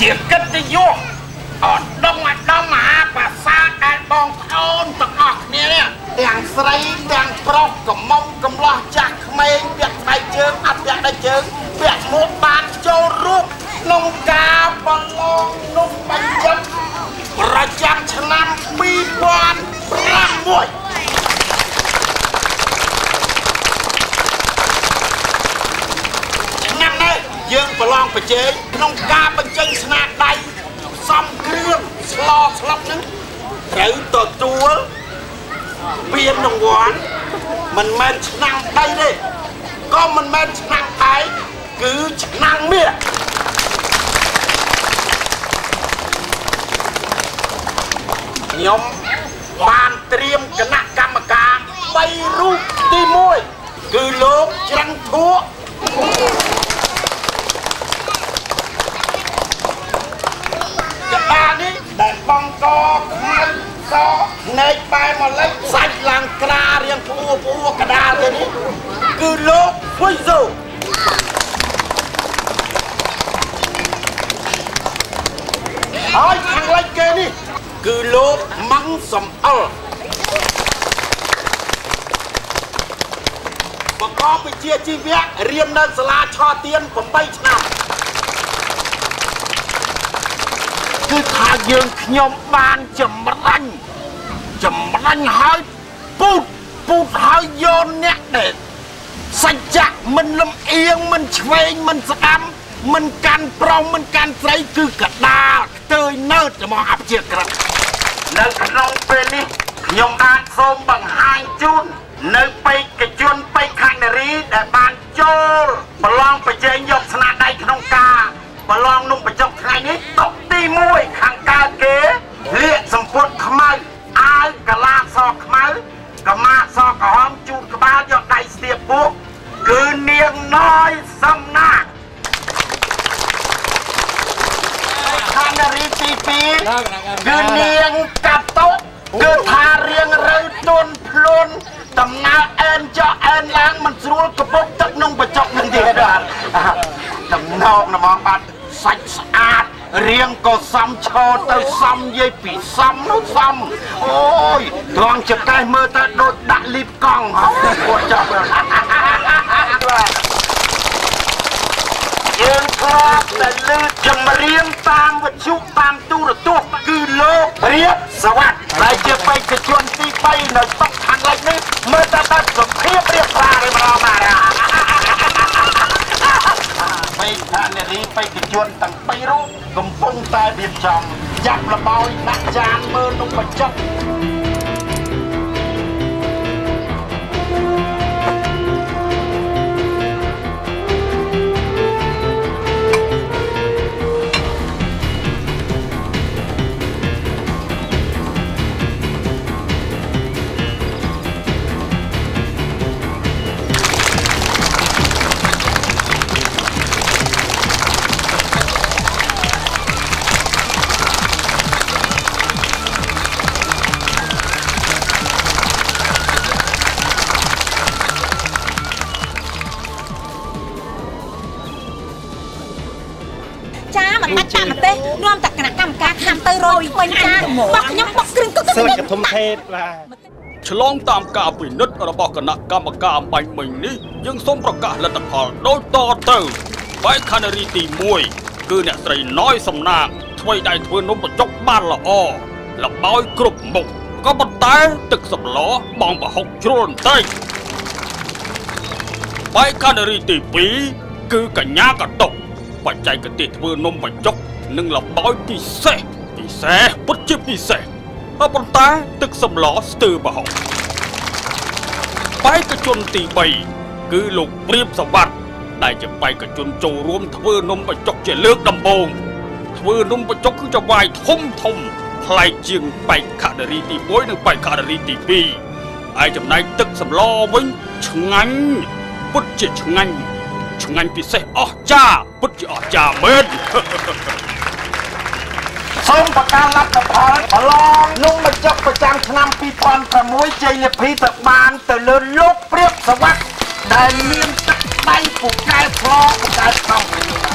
ជាកិត្តិយសអត់ដងអាដាមមហាប្រាសាទដែលបងប្អូនទាំងអស់គ្នានេះទាំងស្រីទាំងប្រុសកំមុំកំលោះចាស់ក្មេងពាក់ស្បែកជើងអត់ពាក់ដៃជើងពាក់មួកបានចូលរូបក្នុងការប្រឡងនំបញ្ចុកប្រចាំឆ្នាំ2006ឆ្នាំនេះយើង ប្រឡងប្រជែងក្នុងការបញ្ចេញស្នាដៃផ្សំគ្រឿងស្លស្លុកហ្នឹងត្រូវទទួលពានរង្វាន់មិនមែនឆ្នាំដីទេក៏មិនមែនឆ្នាំឯងគឺឆ្នាំមាសខ្ញុំបានត្រៀមគណៈកម្មការ3រូបទី1គឺលោកច្រឹងធួ មកលេចសាច់ឡើងក្រារៀងព្រួព្រួកដាលទៅនេះគឺលោកហ៊ុយសូហើយខាងលិចគេនេះគឺលោកម៉ង់សំអល់បង្កប់វិជ្ជាជីវៈរៀននៅសាលាឆទៀន8ឆ្នាំគឺថាយើងខ្ញុំបានចម្រាញ់ ចម្រាញ់ហើយពូតពូតហើយយកអ្នកដែលសច្ចៈមិនលំអៀងមិនឆ្វេងមិនស្ដាំមិនកាន់ប្រុសមិនកាន់ស្រីគឺកដាលខ្ទើយនើតរបស់អព្យាក្រឹតនៅក្នុងពេលនេះខ្ញុំអាចសូមបង្ហាញជូននៅបេក្ខជនបេក្ខនារីដែលបានចូលប្រឡងប្រជែងយកស្នាដៃក្នុងការប្រឡងនំបញ្ចុកថ្ងៃនេះតុទី1 គឺនាងណយសំណាកខាងនារីទី2គឺនាងកាត់តុគឺថារៀងរើទួនភ្លួនដំណើរអែនចុះអែនឡើងមិនស្រួលកពុកទឹកក្នុងបច្ចុកនឹងទៀតបាទចំណោកណាមកបាទសាច់ស្អាតរៀងក៏សំឈរទៅសំយាយពីសំនោះសំអូយត្រង់ចកេះមើលទៅដូចដាក់លីបកង់ហើយគាត់ចាប់ បាទយើងធ្លាប់តែលើចម្រៀងតាមវិទ្យុតាមទូរទស្សន៍គឺលោករៀបសវត្តដែលជាបេក្ខជនទី3នៅតុខាងលិចនេះមើលតែបែបសុភាពរៀបសារឯម្ដងបាទបេក្ខនារីបេក្ខជនទាំង3រូបកំពុងតែរៀបចំចាប់លបោយដាក់ចានមើលនំបញ្ចុក ចាមិនបាច់តាមប្រទេសនាំតែគណៈកម្មការខាំទៅរយវិញចាបោះខ្ញុំបោះគ្រឿងគុកសើចកធំធេតបាទឆ្លងតាមការពិនិត្យរបស់គណៈកម្មការបាញ់មិញនេះយើងសូមប្រកាសលទ្ធផលដូចតទៅបែកខានារីទី1គឺអ្នកស្រីណយសំណាងថ្មីដែលធ្វើនំបញ្ចុកបានល្អលបោយគ្រប់មុខក៏ប៉ុន្តែទឹកសម្លបងប្រហុកជ្រុលបន្តិចបែកខានារីទី2គឺកញ្ញាកតុក បច្ចេកទេសធ្វើនំបញ្ចុកនិងលបោយពិសេសពិសេសពិតជាពិសេសក៏ប៉ុន្តែទឹកសម្លស្ទើរបរហុកបេក្ខជនទី3គឺលោកព្រាបសវត្តដែលជាបេក្ខជនចូលរួមធ្វើនំបញ្ចុកជាលើកដំបូងធ្វើនំបញ្ចុកគឺជាវាយធំធំប្លែកជាងបេក្ខនារីទី1និងបេក្ខនារីទី2ហើយចំណែកទឹកសម្លវិញឆ្ងាញ់ពិតជាឆ្ងាញ់ ឆ្ងាញ់ពិសេសអស្ចារ្យពិតជាអស្ចារ្យមែនសូមប្រកាសលទ្ធផលប្រឡងនំបញ្ចុកប្រចាំឆ្នាំ2006ជ័យលាភីទៅបានទៅលើលោកព្រាបសវត្តដែលមានទឹកដៃពូកែផ្លពូកែខំ